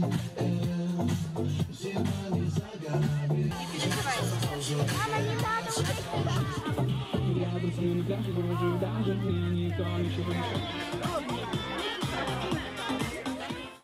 Я бы с ним даже не даже мне никто ничего не